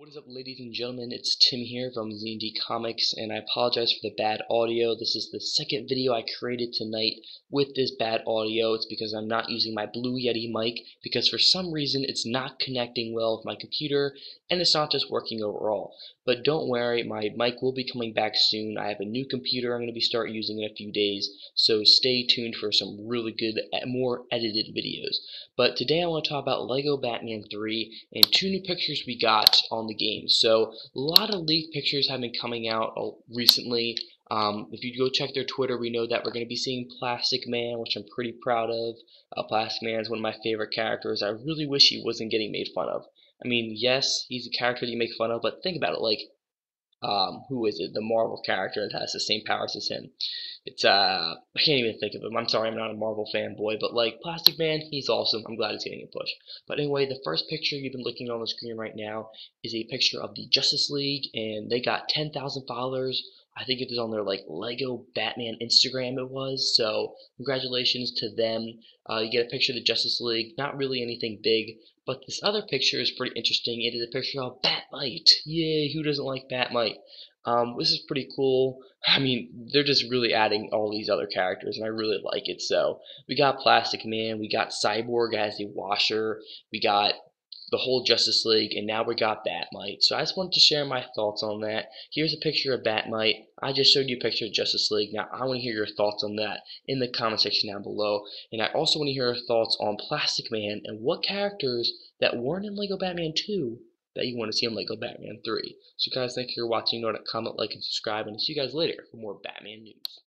What is up ladies and gentlemen, it's Tim here from Z&T Comics and I apologize for the bad audio. This is the second video I created tonight with this bad audio. It's because I'm not using my Blue Yeti mic because for some reason it's not connecting well with my computer and it's not just working overall. But don't worry, my mic will be coming back soon. I have a new computer I'm going to be start using in a few days, so stay tuned for some really good, more edited videos. But today I want to talk about LEGO Batman 3 and two new pictures we got on the game. So a lot of leaked pictures have been coming out uh, recently. Um, if you go check their Twitter, we know that we're going to be seeing Plastic Man, which I'm pretty proud of. Uh, Plastic Man is one of my favorite characters. I really wish he wasn't getting made fun of. I mean, yes, he's a character that you make fun of, but think about it, like, um, who is it? The Marvel character that has the same powers as him. It's uh, I can't even think of him. I'm sorry, I'm not a Marvel fanboy, but like Plastic Man, he's awesome. I'm glad he's getting a push. But anyway, the first picture you've been looking at on the screen right now is a picture of the Justice League, and they got 10,000 followers. I think it was on their like Lego Batman Instagram. It was so. Congratulations to them. Uh, you get a picture of the Justice League. Not really anything big, but this other picture is pretty interesting. It is a picture of Bat-Mite. Yay! Who doesn't like Bat-Mite? Um, this is pretty cool. I mean, they're just really adding all these other characters, and I really like it. So we got Plastic Man, we got Cyborg as a washer, we got the whole Justice League, and now we got Bat-Mite. So I just wanted to share my thoughts on that. Here's a picture of Bat-Mite. I just showed you a picture of Justice League. Now I want to hear your thoughts on that in the comment section down below. And I also want to hear your thoughts on Plastic Man and what characters that weren't in LEGO Batman 2 that you want to see in LEGO Batman 3. So guys, thank you for watching. To comment, like, and subscribe, and I'll see you guys later for more Batman news.